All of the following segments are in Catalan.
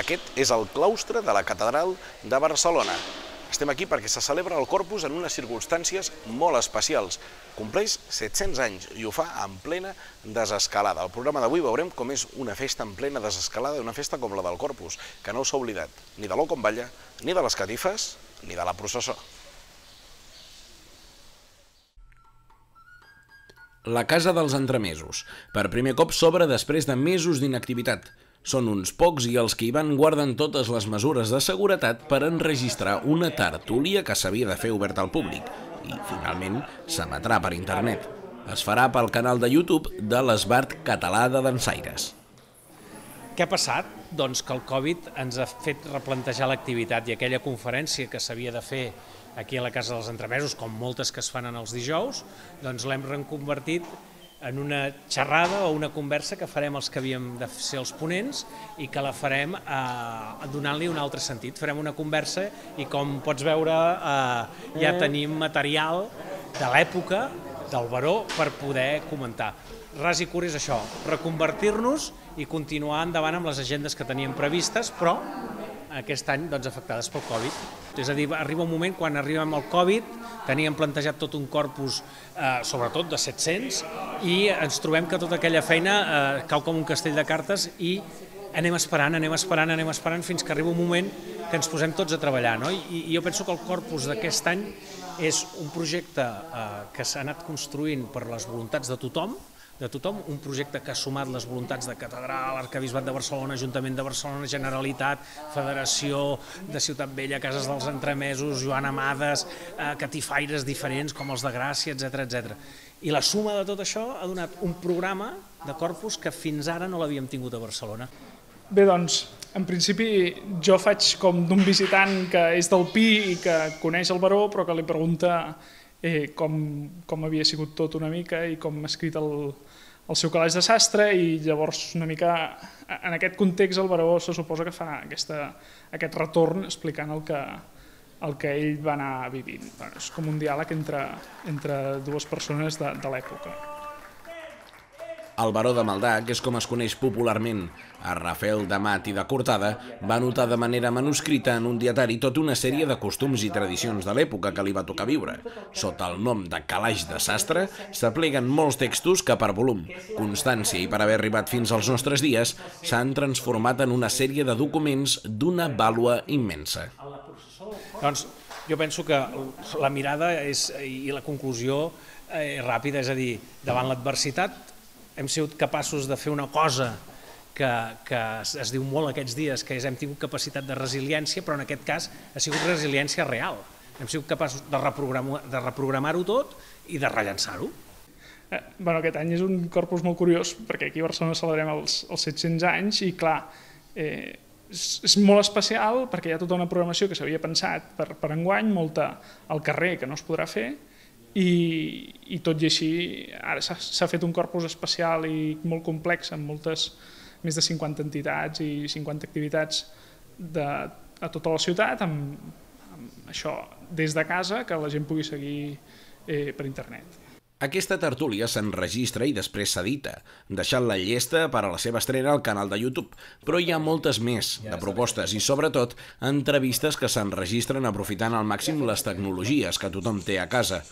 Aquest és el claustre de la Catedral de Barcelona. Estem aquí perquè se celebra el Corpus en unes circumstàncies molt especials. Compleix 700 anys i ho fa en plena desescalada. Al programa d'avui veurem com és una festa en plena desescalada, una festa com la del Corpus, que no s'ha oblidat ni de l'Ocomballa, ni de les catifes, ni de la processó. La Casa dels Entremesos. Per primer cop s'obre després de mesos d'inactivitat. Són uns pocs i els que hi van guarden totes les mesures de seguretat per enregistrar una tertúlia que s'havia de fer oberta al públic i, finalment, s'emetrà per internet. Es farà pel canal de YouTube de l'Esbart Català de Dansaires. Què ha passat? Doncs que el Covid ens ha fet replantejar l'activitat i aquella conferència que s'havia de fer aquí a la Casa dels Entremesos, com moltes que es fan en els dijous, doncs l'hem reconvertit en una xerrada o una conversa que farem els que havíem de ser els ponents i que la farem eh, donant-li un altre sentit. Farem una conversa i com pots veure eh, ja tenim material de l'època del Baró per poder comentar. Ras i curt és això, reconvertir-nos i continuar endavant amb les agendes que teníem previstes, però aquest any doncs, afectades pel Covid. És a dir, arriba un moment quan arribem al Covid, teníem plantejat tot un corpus, eh, sobretot de 700, i ens trobem que tota aquella feina eh, cau com un castell de cartes i anem esperant, anem esperant, anem esperant, fins que arriba un moment que ens posem tots a treballar. No? I, i jo penso que el corpus d'aquest any és un projecte eh, que s'ha anat construint per les voluntats de tothom, de tothom, un projecte que ha sumat les voluntats de Catedral, Arcabisbat de Barcelona, Ajuntament de Barcelona, Generalitat, Federació de Ciutat Vella, Cases dels Entremesos, Joan Amades, eh, catifaires diferents com els de Gràcia, etc etc. I la suma de tot això ha donat un programa de corpus que fins ara no l'havíem tingut a Barcelona. Bé, doncs, en principi jo faig com d'un visitant que és del Pi i que coneix el Baró, però que li pregunta eh, com, com havia sigut tot una mica i com ha escrit el, el seu calaix de sastre i llavors una mica en aquest context el Baró se suposa que farà aquesta, aquest retorn explicant el que, el que ell va anar vivint. Bueno, és com un diàleg entre, entre dues persones de, de l'època. El baró de Maldà, que és com es coneix popularment a Rafael de Mat i de Cortada, va notar de manera manuscrita en un dietari tota una sèrie de costums i tradicions de l'època que li va tocar viure. Sota el nom de Calaix de Sastre s'apleguen molts textos que per volum, constància i per haver arribat fins als nostres dies s'han transformat en una sèrie de documents d'una vàlua immensa. Doncs jo penso que la mirada és, i la conclusió és ràpida, és a dir, davant l'adversitat hem sigut capaços de fer una cosa que, que es, es diu molt aquests dies, que és hem tingut capacitat de resiliència, però en aquest cas ha sigut resiliència real. Hem sigut capaços de reprogramar-ho reprogramar tot i de rellençar-ho. Eh, bueno, aquest any és un corpus molt curiós, perquè aquí a Barcelona celebrem els, els 700 anys i, clar, eh, és, és molt especial perquè hi ha tota una programació que s'havia pensat per, per enguany, molta al carrer que no es podrà fer, i, i tot i així ara s'ha fet un corpus especial i molt complex amb moltes, més de 50 entitats i 50 activitats de, a tota la ciutat amb, amb això des de casa que la gent pugui seguir eh, per internet. Aquesta tertúlia s'enregistra i després s'edita, deixant la llesta per a la seva estrena al canal de YouTube, però hi ha moltes més de propostes i, sobretot, entrevistes que s'enregistren aprofitant al màxim les tecnologies que tothom té a casa.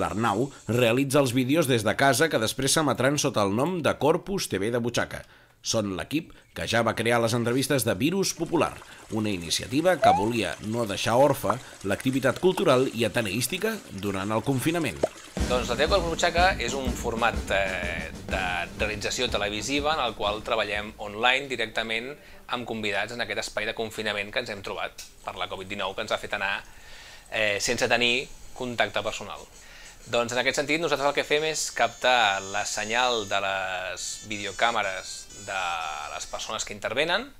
L'Arnau realitza els vídeos des de casa que després s'emetran sota el nom de Corpus TV de Butxaca. Són l'equip que ja va crear les entrevistes de Virus Popular, una iniciativa que volia no deixar orfa l'activitat cultural i ateneística durant el confinament. Doncs la TV Butxaca és un format eh, de realització televisiva en el qual treballem online directament amb convidats en aquest espai de confinament que ens hem trobat per la Covid-19 que ens ha fet anar eh, sense tenir contacte personal. Doncs en aquest sentit nosaltres el que fem és captar la senyal de les videocàmeres de les persones que intervenen,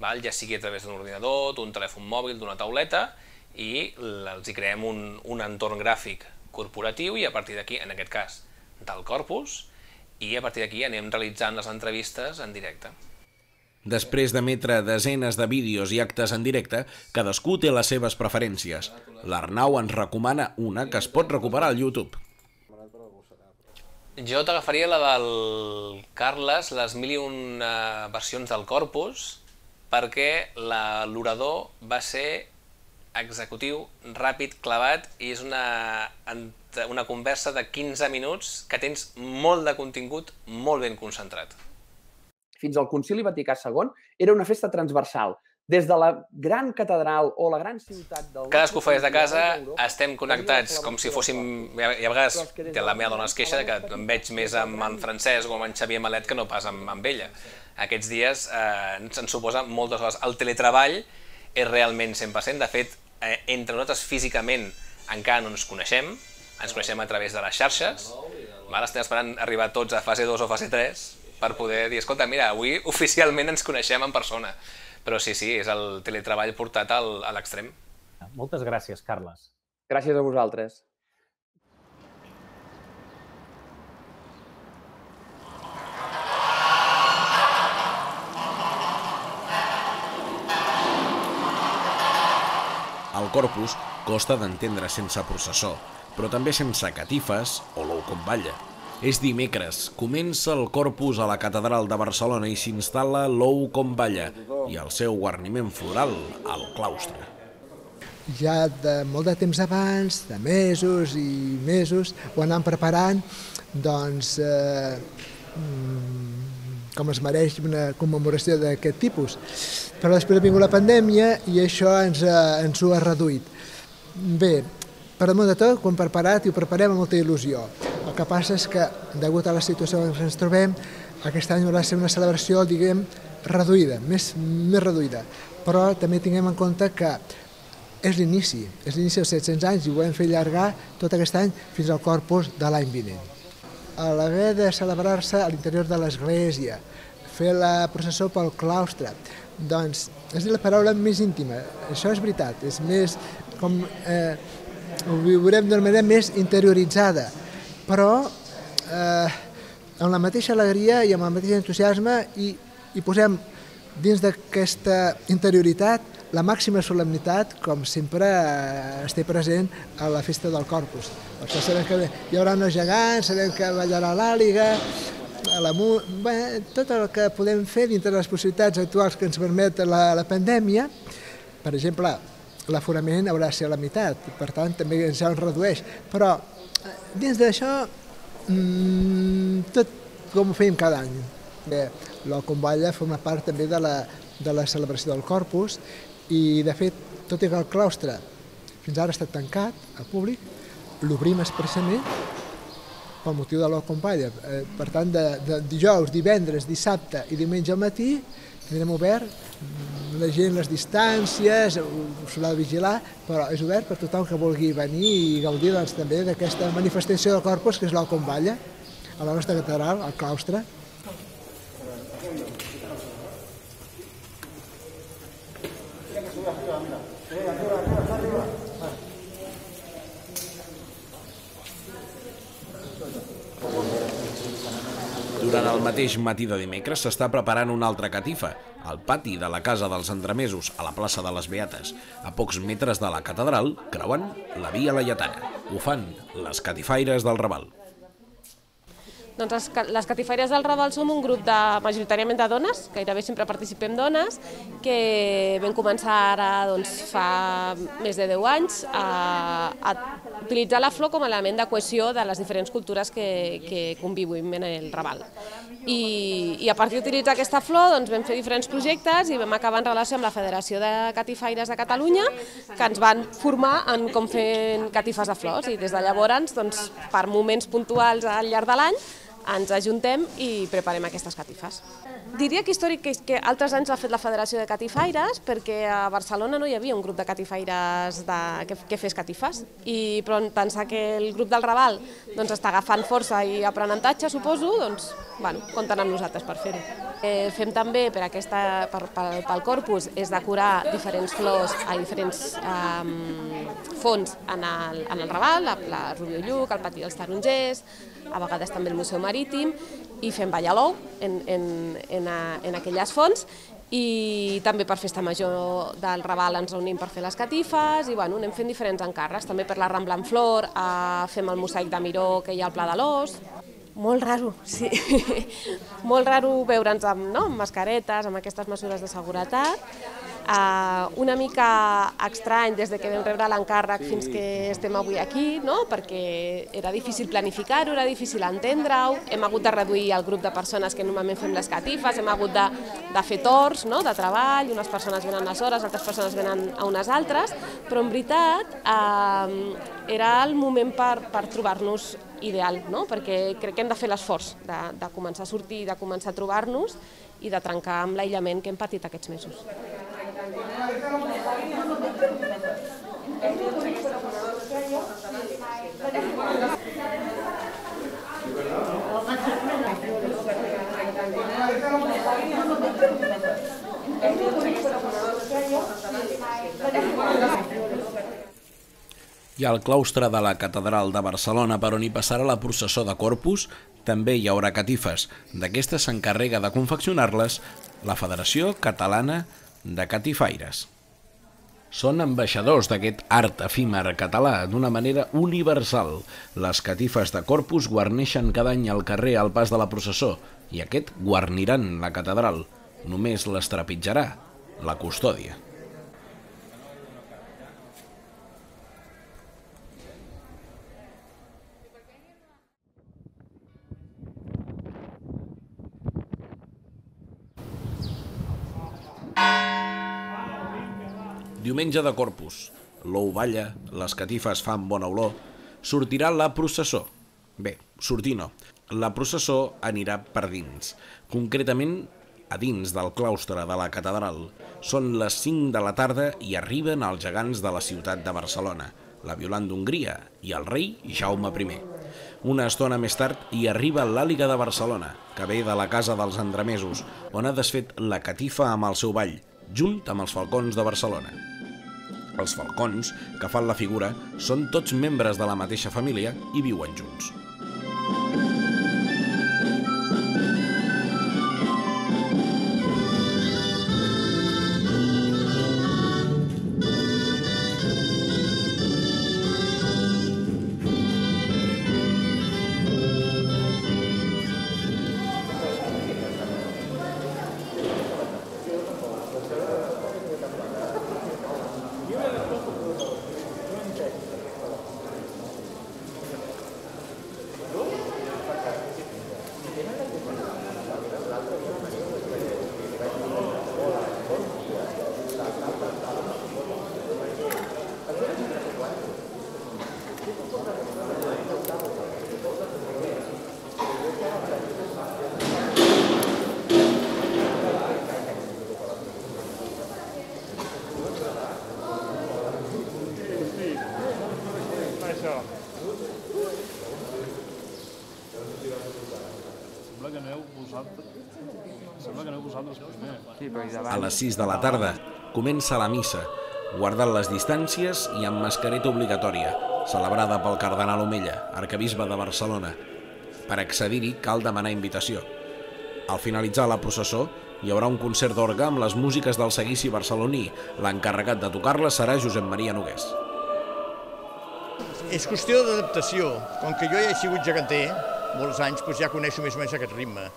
val? ja sigui a través d'un ordinador, d'un telèfon mòbil, d'una tauleta, i els hi creem un, un entorn gràfic corporatiu i a partir d'aquí, en aquest cas, del corpus, i a partir d'aquí anem realitzant les entrevistes en directe. Després d'emetre desenes de vídeos i actes en directe, cadascú té les seves preferències. L'Arnau ens recomana una que es pot recuperar al YouTube. Jo t'agafaria la del Carles, les mil i un versions del Corpus, perquè l'orador va ser executiu, ràpid, clavat, i és una, una conversa de 15 minuts que tens molt de contingut molt ben concentrat. Fins al Concili Vaticà II era una festa transversal, des de la gran catedral o la gran ciutat del... Cadascú fa des de casa, estem connectats com si fóssim... I a vegades que la meva dona es queixa que em veig més amb en Francesc o amb en Xavier Malet que no pas amb, amb ella. Aquests dies eh, ens, suposa moltes coses. El teletreball és realment 100%. De fet, eh, entre nosaltres físicament encara no ens coneixem, ens coneixem a través de les xarxes, val? estem esperant arribar tots a fase 2 o fase 3 per poder dir, escolta, mira, avui oficialment ens coneixem en persona. Però sí, sí, és el teletreball portat al, a l'extrem. Moltes gràcies, Carles. Gràcies a vosaltres. El corpus costa d'entendre sense processó, però també sense catifes o l'ou com balla. És dimecres, comença el Corpus a la Catedral de Barcelona i s'instal·la l'ou com balla i el seu guarniment floral al claustre. Ja de molt de temps abans, de mesos i mesos, ho anàvem preparant, doncs, eh, com es mereix una commemoració d'aquest tipus. Però després ha vingut la pandèmia i això ens, eh, ens ho ha reduït. Bé, per damunt de tot, quan preparat, i ho preparem amb molta il·lusió. Que passa és que, degut a la situació en què ens trobem, aquest any haurà de ser una celebració, diguem, reduïda, més, més reduïda. Però també tinguem en compte que és l'inici, és l'inici dels 700 anys i volem fer allargar tot aquest any fins al corpus de l'any vinent. A l'haver de celebrar-se a l'interior de l'església, fer la processó pel claustre, doncs és la paraula més íntima, això és veritat, és més com eh, ho viurem d'una manera més interioritzada, però eh, amb la mateixa alegria i amb el mateix entusiasme i, i posem dins d'aquesta interioritat la màxima solemnitat, com sempre eh, es té present a la festa del Corpus. Per això sabem que hi haurà uns gegants, sabem que ballarà l'àliga, la, bé, tot el que podem fer dintre les possibilitats actuals que ens permet la, la pandèmia. Per exemple, l'aforament haurà de ser la meitat, per tant també ja es redueix. Però dins d'això, mmm, tot com ho fèiem cada any. La comballa forma part també de la, de la celebració del Corpus i de fet, tot i que el claustre fins ara ha estat tancat al públic, l'obrim expressament pel motiu de la comballa. Eh, per tant, de, de dijous, divendres, dissabte i diumenge al matí tindrem obert la gent, les distàncies, s'haurà de vigilar, però és obert per tothom que vulgui venir i gaudir doncs, també d'aquesta manifestació de corpus que és l'Alcom Balla, a la nostra catedral, al claustre. Durant el mateix matí de dimecres s'està preparant una altra catifa, al pati de la Casa dels Entremesos, a la plaça de les Beates. A pocs metres de la catedral, creuen la Via Laietana. Ho fan les catifaires del Raval. Doncs les Catifaires del Raval som un grup de, majoritàriament de dones, gairebé sempre participem dones, que vam començar ara doncs, fa més de 10 anys a, a utilitzar la flor com a element de cohesió de les diferents cultures que, que convivim en el Raval. I, i a partir d'utilitzar aquesta flor doncs, vam fer diferents projectes i vam acabar en relació amb la Federació de Catifaires de Catalunya, que ens van formar en com fer catifes de flors i des de llavors, doncs, per moments puntuals al llarg de l'any, ens ajuntem i preparem aquestes catifes. Diria que històric que, que altres anys l'ha fet la Federació de Catifaires perquè a Barcelona no hi havia un grup de catifaires de, que, que fes catifes i però pensar que el grup del Raval doncs, està agafant força i aprenentatge, suposo, doncs bueno, compten amb nosaltres per fer-ho. Eh, fem també per aquesta, per, per, pel corpus és decorar diferents flors a diferents eh, fons en el, en el Raval, la, la Rubió Lluc, el Pati dels Tarongers, a vegades també el Museu Marítim, i fem ballar en, en, en, en aquelles fonts i també per Festa Major del Raval ens reunim per fer les catifes i bueno, anem fent diferents encàrrecs, també per la Rambla en Flor, eh, fem el mosaic de Miró que hi ha al Pla de l'Os. molt raro, sí. molt raro veure'ns amb, no? amb mascaretes, amb aquestes mesures de seguretat. Uh, una mica estrany des de que vam rebre l'encàrrec fins que estem avui aquí, no? perquè era difícil planificar-ho, era difícil entendre-ho, hem hagut de reduir el grup de persones que normalment fem les catifes, hem hagut de, de fer torns no? de treball, unes persones venen unes hores, altres persones venen a unes altres, però en veritat uh, era el moment per, per trobar-nos ideal, no? perquè crec que hem de fer l'esforç de, de començar a sortir, de començar a trobar-nos i de trencar amb l'aïllament que hem patit aquests mesos. I al claustre de la Catedral de Barcelona, per on hi passarà la processó de Corpus, també hi haurà catifes. D'aquestes s'encarrega de confeccionar-les la Federació Catalana de Catifaires. Són ambaixadors d'aquest art efímer català d'una manera universal. Les catifes de Corpus guarneixen cada any al carrer al pas de la processó i aquest guarniran la catedral. Només les trepitjarà la custòdia. Diumenge de Corpus. L'ou balla, les catifes fan bona olor. Sortirà la processó. Bé, sortir no. La processó anirà per dins. Concretament, a dins del claustre de la catedral. Són les 5 de la tarda i arriben els gegants de la ciutat de Barcelona, la Violant d'Hongria i el rei Jaume I. Una estona més tard hi arriba l'àliga de Barcelona, que ve de la casa dels Andremesos, on ha desfet la catifa amb el seu ball, junt amb els falcons de Barcelona. Els falcons, que fan la figura, són tots membres de la mateixa família i viuen junts. A les 6 de la tarda comença la missa, guardant les distàncies i amb mascareta obligatòria, celebrada pel cardenal Omella, arcabisbe de Barcelona. Per accedir-hi cal demanar invitació. Al finalitzar la processó, hi haurà un concert d'orga amb les músiques del seguici barceloní. L'encarregat de tocar-la serà Josep Maria Nogués. És qüestió d'adaptació. Com que jo ja he sigut geganter, molts anys, doncs ja coneixo més o menys aquest ritme.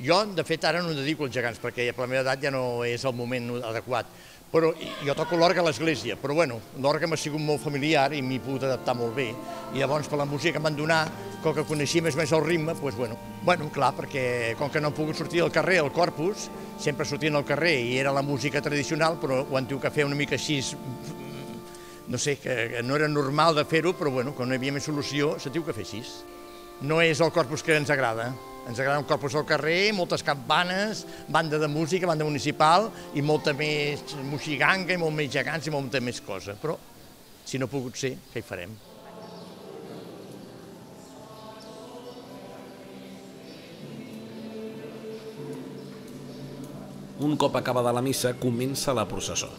Jo, de fet, ara no dedico als gegants, perquè per la meva edat ja no és el moment adequat. Però jo toco l'orga a l'església, però bueno, l'orga m'ha sigut molt familiar i m'hi he pogut adaptar molt bé. I llavors, per la música que em van donar, com que coneixia més menys el ritme, doncs bueno, bueno, clar, perquè com que no he pogut sortir al carrer, al corpus, sempre sortien al carrer i era la música tradicional, però ho han que fer una mica així, no sé, que no era normal de fer-ho, però bueno, quan no hi havia més solució, se tiu que fer així. No és el corpus que ens agrada, ens agrada un corpus al carrer, moltes campanes, banda de música, banda municipal i molta més moxiganga i molt més gegants i molta més cosa. Però, si no ha pogut ser, què hi farem? Un cop acabada la missa, comença la processó.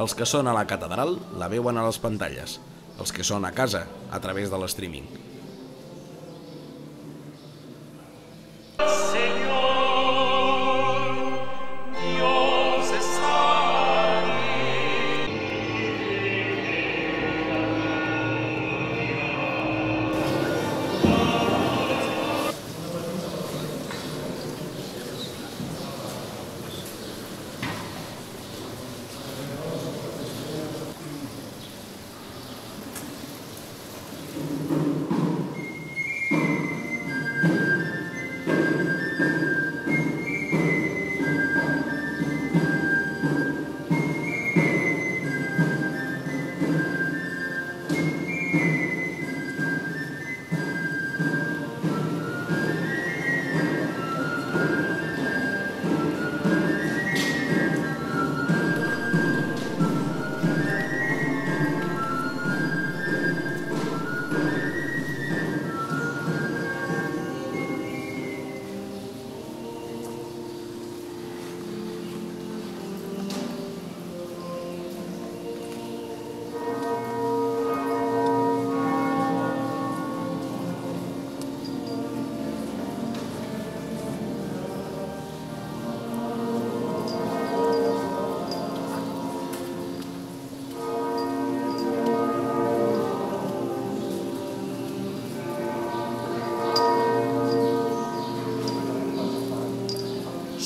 Els que són a la catedral la veuen a les pantalles, els que són a casa, a través de l'streaming.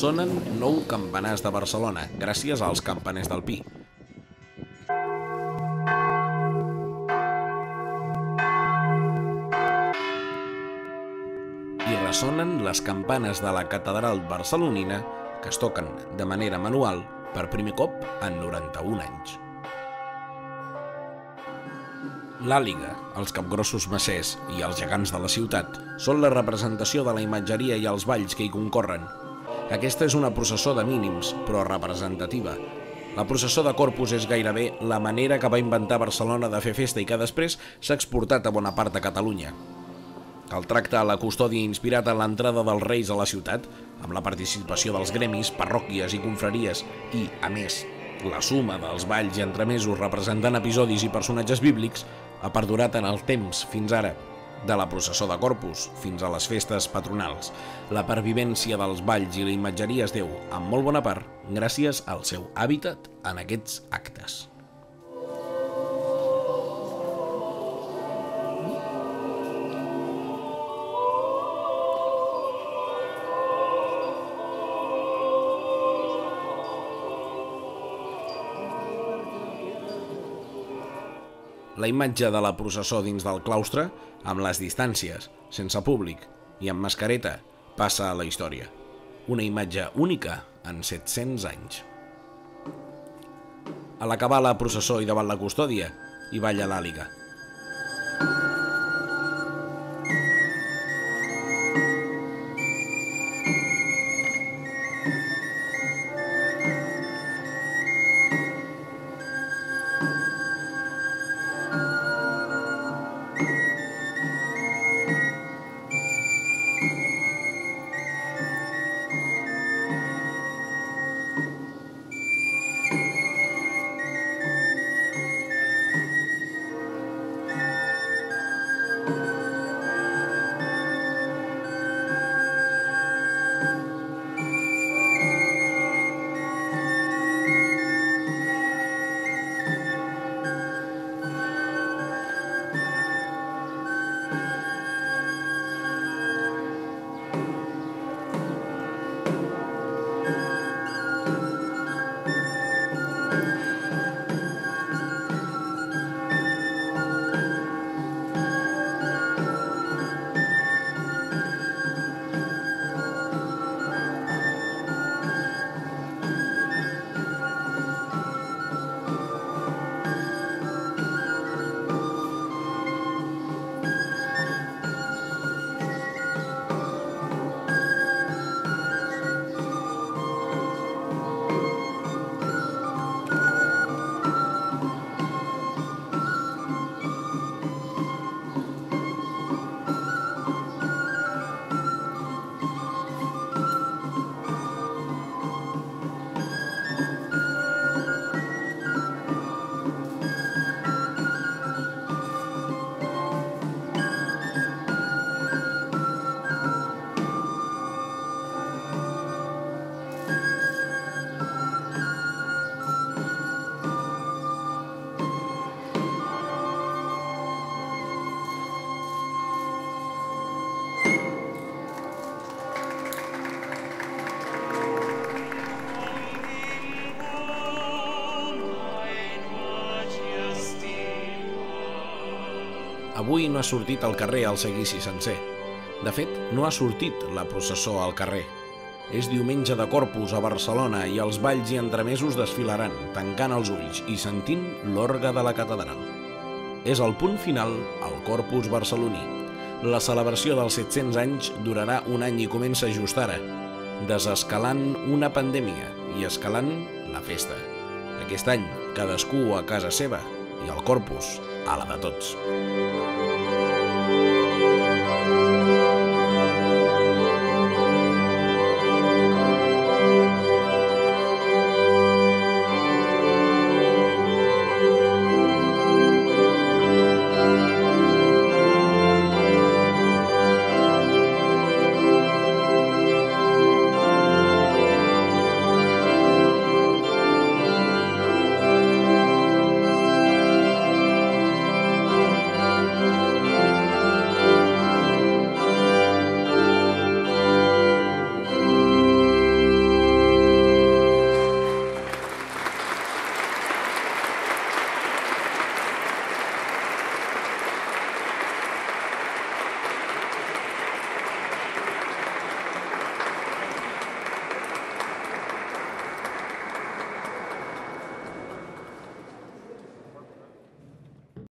Sonen nou campanars de Barcelona, gràcies als campaners del Pi. I ressonen les campanes de la catedral barcelonina que es toquen de manera manual per primer cop en 91 anys. L'àliga, els capgrossos macers i els gegants de la ciutat són la representació de la imatgeria i els balls que hi concorren. Aquesta és una processó de mínims, però representativa. La processó de Corpus és gairebé la manera que va inventar Barcelona de fer festa i que després s'ha exportat a bona part de Catalunya. El tracte a la custòdia inspirat en l'entrada dels reis a la ciutat, amb la participació dels gremis, parròquies i confraries i, a més, la suma dels balls i entremesos representant episodis i personatges bíblics ha perdurat en el temps fins ara, de la processó de Corpus fins a les festes patronals. La pervivència dels balls i la imatgeria es deu, en molt bona part, gràcies al seu hàbitat en aquests actes. La imatge de la processó dins del claustre, amb les distàncies, sense públic i amb mascareta, passa a la història. Una imatge única en 700 anys. A l'acabar la processó i davant la custòdia, hi balla l'àliga. Avui no ha sortit al carrer el seguici sencer. De fet, no ha sortit la processó al carrer. És diumenge de Corpus a Barcelona i els balls i entremesos desfilaran, tancant els ulls i sentint l'orgue de la catedral. És el punt final al Corpus barceloní. La celebració dels 700 anys durarà un any i comença just ara, desescalant una pandèmia i escalant la festa. Aquest any, cadascú a casa seva i el Corpus a la de tots.